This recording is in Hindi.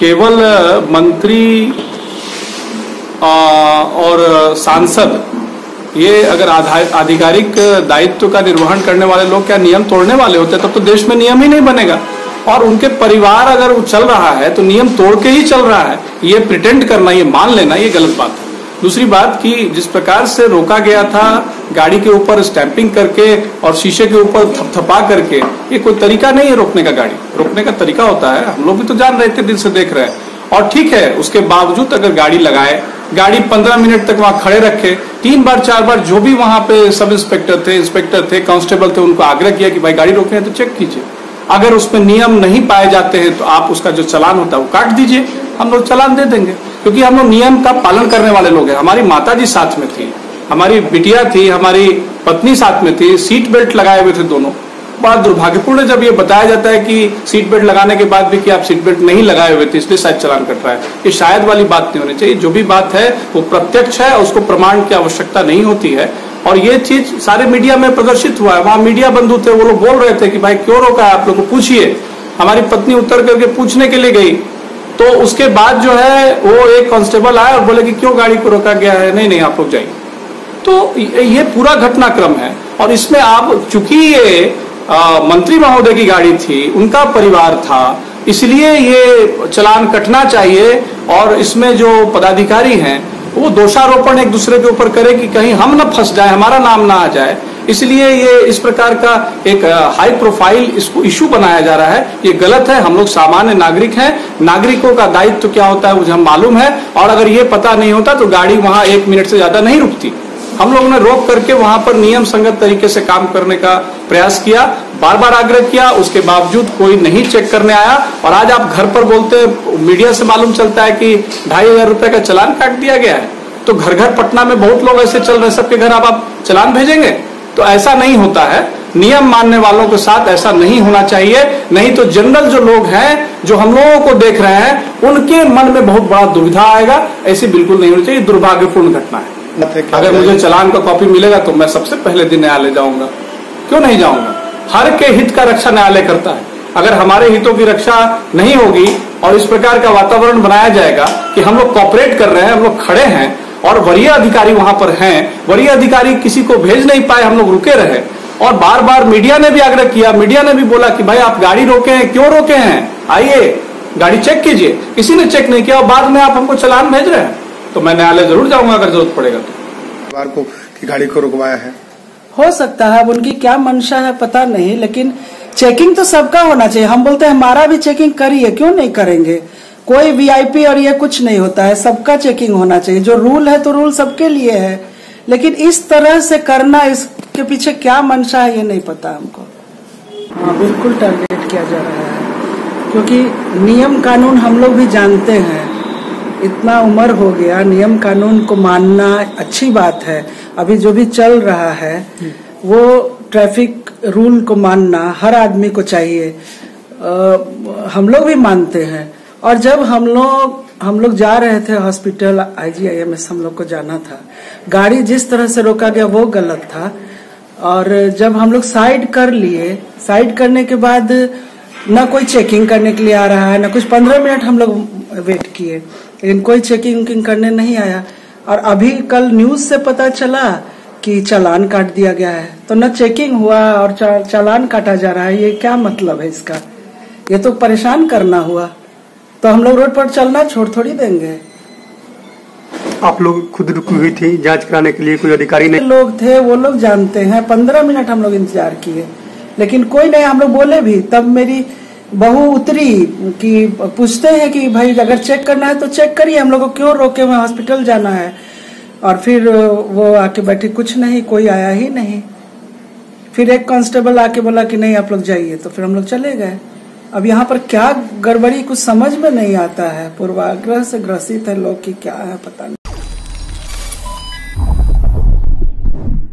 केवल मंत्री और सांसद, ये अगर आधिकारिक दायित्व का निर्वहन करने वाले लोग क्या नियम तोड़ने वाले होते, तब तो देश में नियम ही नहीं बनेगा। और उनके परिवार अगर चल रहा है तो नियम तोड़ के ही चल रहा है। ये प्रिटेंड करना, ये मान लेना, ये गलत बात है। दूसरी बात कि जिस प्रकार से रोका गया था गाड़ी के ऊपर स्टैंपिंग करके और शीशे के ऊपर थपथपा करके, ये कोई तरीका नहीं है रोकने का गाड़ी। रोकने का तरीका होता है। हम लोग भी तो जान रहे थे, दिल से देख रहे हैं। और ठीक है, उसके बावजूद अगर गाड़ी लगाए, गाड़ी पंद्रह मिनट तक वहाँ खड़े रखे, तीन बार, चार बार जो भी वहाँ पे सब इंस्पेक्टर थे इंस्पेक्टर थे कांस्टेबल थे, उनको आग्रह किया कि भाई गाड़ी रोके हैं तो चेक कीजिए। अगर उसमें नियम नहीं पाए जाते हैं तो आप उसका जो चलान होता है, वो काट दीजिए। हम लोग चलान दे देंगे। क्योंकि हम लोग नियम का पालन करने वाले लोग हैं। हमारी माता जी साथ में थी। हमारी बिटिया थी, हमारी पत्नी साथ में थी सीट बेल्ट लगाए हुए थे दोनों। बड़ा दुर्भाग्यपूर्ण जब ये बताया जाता है कि सीट बेल्ट लगाने के बाद भी कि आप सीट बेल्ट नहीं लगाए हुए थे, इसलिए शायद चलान कट रहा है। ये शायद वाली बात नहीं होनी चाहिए। जो भी बात है, वो प्रत्यक्ष है, उसको प्रमाण की आवश्यकता नहीं होती है। और ये चीज़ सारे मीडिया में प्रदर्शित हुआ है। वहाँ मीडिया बंधु थे, वो लोग बोल रहे थे कि, भाई, क्यों रोका है? आप लोग को पूछिए। हमारी पत्नी उतर करके पूछने के लिए गई। तो उसके बाद जो है, वो एक कांस्टेबल आया और बोले कि, क्यों गाड़ी को रोका गया है? नहीं नहीं, आप लोग जाइए। तो ये पूरा घटनाक्रम है। और इसमें आप चूँकि ये आ, मंत्री महोदय की गाड़ी थी उनका परिवार था इसलिए ये चलान कटना चाहिए और इसमें जो पदाधिकारी हैं वो दोषारोपण एक दूसरे के ऊपर करे कि कहीं हम न फंस जाए हमारा नाम ना आ जाए। इसलिए ये इस प्रकार का एक हाई प्रोफ़ाइल इसको इशू बनाया जा रहा है। ये गलत है हम लोग सामान्य नागरिक हैं। नागरिकों का दायित्व तो क्या होता है मुझे हम मालूम है। और अगर ये पता नहीं होता तो गाड़ी वहाँ एक मिनट से ज़्यादा नहीं रुकती। हम लोगों ने रोक करके वहाँ पर नियम संगत तरीके से काम करने का प्रयास किया बार बार आग्रह किया उसके बावजूद कोई नहीं चेक करने आया और आज आप घर पर बोलते मीडिया से मालूम चलता है कि ढाई हज़ार रुपए का चलान काट दिया गया है। तो घर घर पटना में बहुत लोग ऐसे चल रहे हैं सबके घर आप, आप चलान भेजेंगे? तो ऐसा नहीं होता है। नियम मानने वालों के साथ ऐसा नहीं होना चाहिए। नहीं तो जनरल जो लोग हैं जो हम लोगों को देख रहे हैं उनके मन में बहुत बड़ा दुविधा आएगा। ऐसी बिल्कुल नहीं होनी चाहिए दुर्भाग्यपूर्ण घटना है। अगर मुझे चलान का कॉपी मिलेगा तो मैं सबसे पहले दिन न्यायालय जाऊँगा। क्यों नहीं जाऊँगा? हर के हित का रक्षा न्यायालय करता है। अगर हमारे हितों की रक्षा नहीं होगी और इस प्रकार का वातावरण बनाया जाएगा कि हम लोग कॉपरेट कर रहे हैं, हम लोग खड़े हैं और वरीय अधिकारी वहाँ पर हैं, वरीय अधिकारी किसी को भेज नहीं पाए, हम लोग रुके रहे। और बार बार मीडिया ने भी आग्रह किया, मीडिया ने भी बोला कि भाई आप गाड़ी रोके हैं, क्यों रोके हैं? आइए, गाड़ी चेक कीजिए। किसी ने चेक नहीं किया और बाद में आप हमको चलान भेज रहे हैं। तो मैं न्यायालय ज़रूर जाऊँगा अगर ज़रूरत पड़ेगा तो। को की गाड़ी को रुकवाया है? हो सकता है अब उनकी क्या मंशा है पता नहीं लेकिन चेकिंग तो सबका होना चाहिए। हम बोलते हैं हमारा भी चेकिंग करिए क्यों नहीं करेंगे? कोई वीआईपी और ये कुछ नहीं होता है सबका चेकिंग होना चाहिए। जो रूल है तो रूल सबके लिए है लेकिन इस तरह से करना इसके पीछे क्या मंशा है ये नहीं पता हमको। हाँ बिल्कुल टारगेट किया जा रहा है क्योंकि नियम कानून हम लोग भी जानते हैं। इतना उम्र हो गया नियम कानून को मानना अच्छी बात है। अभी जो भी चल रहा है वो ट्रैफ़िक रूल को मानना हर आदमी को चाहिए। आ, हम लोग भी मानते हैं। और जब हम लोग हम लोग जा रहे थे हॉस्पिटल आईजीआईएमएस हम लोग को जाना था। गाड़ी जिस तरह से रोका गया वो गलत था। और जब हम लोग साइड कर लिए साइड करने के बाद न कोई चेकिंग करने के लिए आ रहा है न कुछ। पंद्रह मिनट हम लोग वेट किए। लेकिन कोई चेकिंग उकिंग करने नहीं आया। और अभी कल न्यूज़ से पता चला कि चालान काट दिया गया है। तो न चेकिंग हुआ और चालान काटा जा रहा है ये क्या मतलब है इसका? ये तो परेशान करना हुआ। तो हम लोग रोड पर चलना छोड़ थोड़ी देंगे। आप लोग खुद रुकी हुई थी जाँच कराने के लिए कोई अधिकारी नहीं? लोग थे वो लोग जानते हैं। पंद्रह मिनट हम लोग इंतज़ार किए। लेकिन कोई नहीं हम लोग बोले भी तब मेरी बहू उतरी कि पूछते हैं कि भाई, अगर चेक करना है तो चेक करिए, हम लोग को क्यों रोके हुए हॉस्पिटल जाना है। और फिर वो आके बैठी, कुछ नहीं, कोई आया ही नहीं। फिर एक कांस्टेबल आके बोला कि नहीं, आप लोग जाइए। तो फिर हम लोग चले गए। अब यहाँ पर क्या गड़बड़ी, कुछ समझ में नहीं आता है। पूर्वाग्रह से ग्रसित है लोग की क्या है, पता नहीं।